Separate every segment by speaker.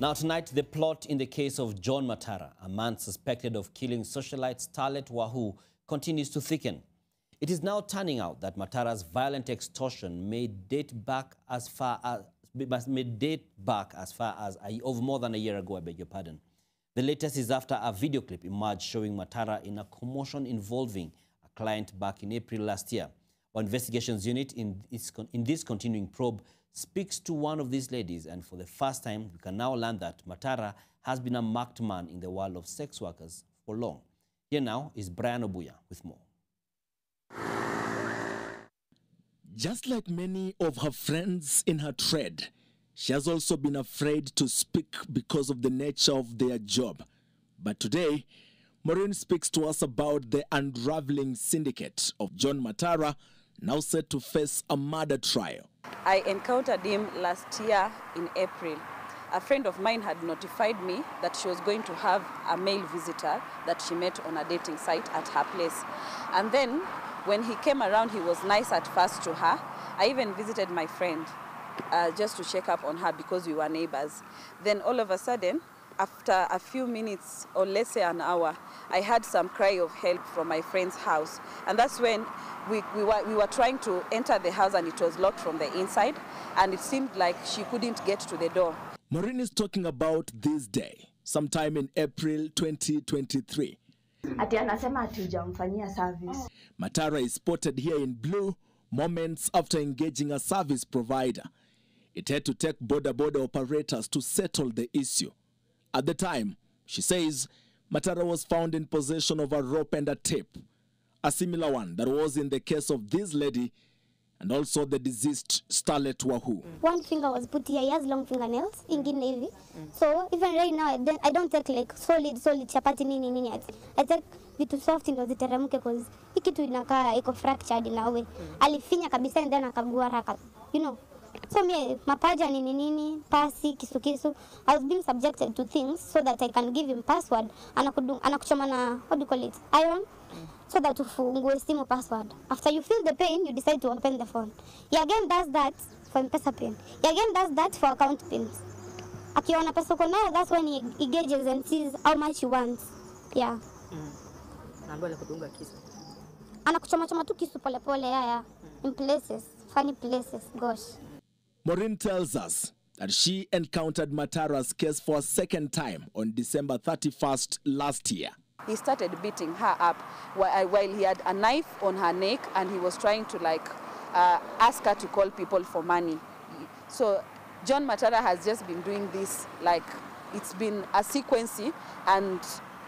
Speaker 1: Now tonight, the plot in the case of John Matara, a man suspected of killing socialite starlet Wahu, continues to thicken. It is now turning out that Matara's violent extortion may date back as far as may date back as far as a, of more than a year ago, I beg your pardon. The latest is after a video clip emerged showing Matara in a commotion involving a client back in April last year. Our investigations unit in this, in this continuing probe speaks to one of these ladies, and for the first time, we can now learn that Matara has been a marked man in the world of sex workers for long. Here now is Brian Obuya with more.
Speaker 2: Just like many of her friends in her trade, she has also been afraid to speak because of the nature of their job. But today, Maureen speaks to us about the unraveling syndicate of John Matara, now set to face a murder trial.
Speaker 3: I encountered him last year in April. A friend of mine had notified me that she was going to have a male visitor that she met on a dating site at her place. And then when he came around, he was nice at first to her. I even visited my friend uh, just to check up on her because we were neighbors. Then all of a sudden, after a few minutes or less say an hour, I had some cry of help from my friend's house. And that's when we, we, were, we were trying to enter the house and it was locked from the inside. And it seemed like she couldn't get to the door.
Speaker 2: Maureen is talking about this day, sometime in April 2023.
Speaker 4: ati anasema ati service.
Speaker 2: Matara is spotted here in blue moments after engaging a service provider. It had to take border border operators to settle the issue. At the time, she says, Matara was found in possession of a rope and a tape, a similar one that was in the case of this lady and also the deceased starlet Wahoo.
Speaker 5: one finger was put here. He has long fingernails, ingine hivi. So even right now, I don't, I don't take like solid solid chapati nini nini. I, take vitu soft ndo ziteremke cause hii kitu inakaa iko fractured way. we. Alifinya kabisa and then akagua haraka. You know. So me mapaja nini nini, pasi, kisu kisu. I was being subjected to things so that I can give him password. Anakudu, anakuchoma na what do you call it? Iron. so that ufungue simu password. After you feel the pain, you decide to open the phone. He again does that for M-Pesa pin. He again does that for account pins. Akiona pesa uko nayo, that's when he, he gauges and sees how much he wants. Yeah.
Speaker 6: naambiwa alikudunga kisu
Speaker 5: Anakuchoma choma tu kisu pole pole, yeah, yeah. In places, funny places, gosh.
Speaker 2: Maureen tells us that she encountered Matara's case for a second time on December 31st last year.
Speaker 3: He started beating her up while, while he had a knife on her neck and he was trying to like uh, ask her to call people for money. So John Matara has just been doing this like it's been a sequence and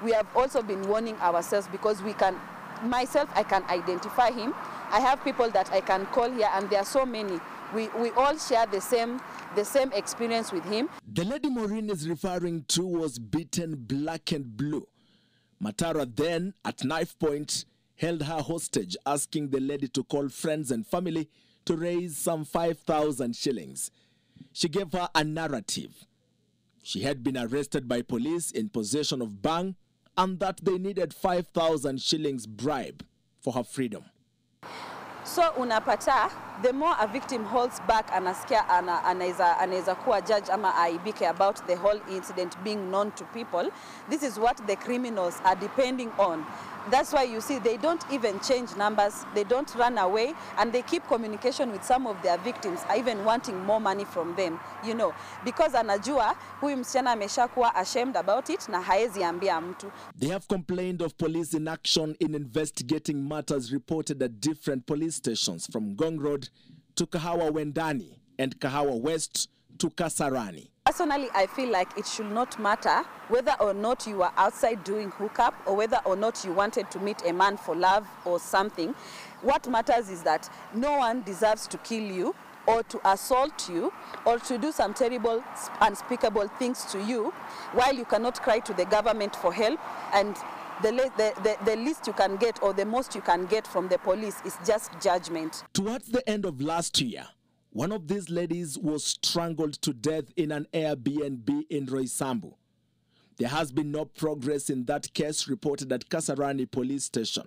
Speaker 3: we have also been warning ourselves because we can myself I can identify him. I have people that I can call here and there are so many. We, we all share the same the same experience with him.
Speaker 2: The lady Maureen is referring to was beaten black and blue. Matara then, at knife point, held her hostage, asking the lady to call friends and family to raise some 5,000 shillings. She gave her a narrative. She had been arrested by police in possession of bhang and that they needed 5,000 shillings bribe for her freedom.
Speaker 3: So unapata the more a victim holds back and anasikia ana, anaweza anaweza kuwa judge ama aibike about the whole incident being known to people. This is what the criminals are depending on. That's why you see they don't even change numbers, they don't run away, and they keep communication with some of their victims, even wanting more money from them, you know, because anajua huyu msichana ameshakuwa ashamed about it na haezi ambia mtu.
Speaker 2: They have complained of police inaction in investigating matters reported at different police stations from Ngong Road to Kahawa Wendani and Kahawa West to Kasarani.
Speaker 3: Personally, I feel like it should not matter whether or not you were outside doing hookup or whether or not you wanted to meet a man for love or something. What matters is that no one deserves to kill you or to assault you or to do some terrible, unspeakable things to you while you cannot cry to the government for help and the, the, the, the least you can get or the most you can get from the police is just judgment.
Speaker 2: Towards the end of last year, one of these ladies was strangled to death in an Airbnb in Roysambu. There has been no progress in that case reported at Kasarani police station.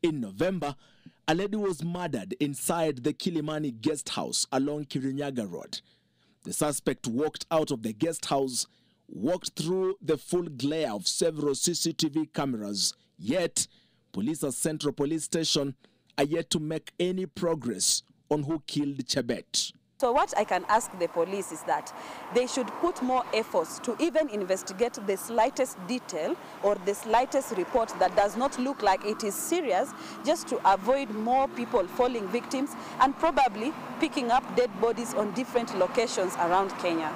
Speaker 2: In November, a lady was murdered inside the Kilimani guest house along Kirinyaga Road. The suspect walked out of the guest house walked through the full glare of several CCTV cameras. Yet, police at Central Police Station are yet to make any progress on who killed Chebet.
Speaker 3: So what I can ask the police is that they should put more efforts to even investigate the slightest detail or the slightest report that does not look like it is serious just to avoid more people falling victims and probably picking up dead bodies on different locations around Kenya.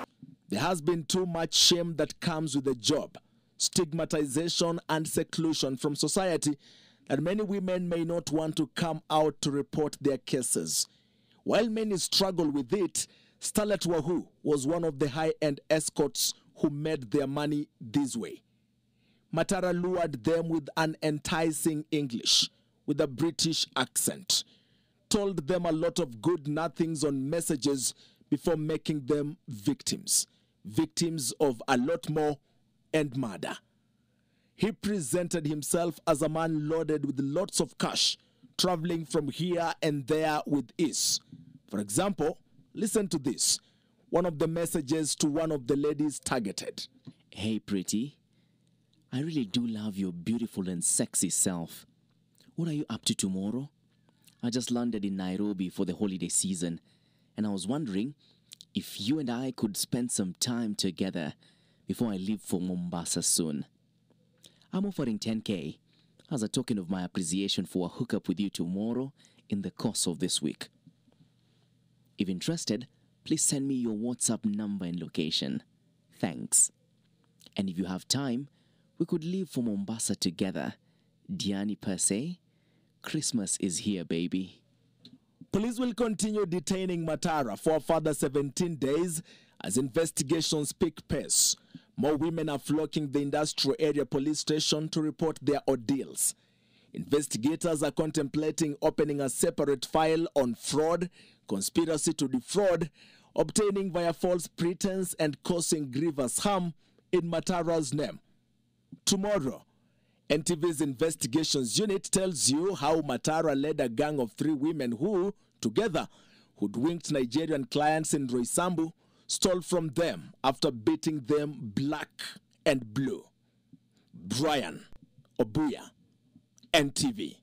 Speaker 2: There has been too much shame that comes with the job, stigmatization and seclusion from society that many women may not want to come out to report their cases. While many struggle with it, Starlet Wahu was one of the high-end escorts who made their money this way. Matara lured them with an enticing English with a British accent, told them a lot of good nothings on messages before making them victims, victims of a lot more and murder. He presented himself as a man loaded with lots of cash, traveling from here and there with ease. For example, listen to this one of the messages to one of the ladies targeted.
Speaker 7: Hey, pretty. I really do love your beautiful and sexy self. What are you up to tomorrow? I just landed in Nairobi for the holiday season, and I was wondering if you and I could spend some time together before I leave for Mombasa soon. I'm offering 10k as a token of my appreciation for a hookup with you tomorrow in the course of this week. If interested, please send me your WhatsApp number and location. Thanks. And if you have time, we could leave for Mombasa together. Diani per se, Christmas is here, baby.
Speaker 2: Police will continue detaining Matara for further 17 days as investigations pick pace. More women are flocking the industrial area police station to report their ordeals. Investigators are contemplating opening a separate file on fraud, conspiracy to defraud, obtaining via false pretense, and causing grievous harm in Matara's name. Tomorrow, NTV's investigations unit tells you how Matara led a gang of three women who, together, hoodwinked Nigerian clients in Roysambu, stole from them after beating them black and blue. Brian Obuya, NTV.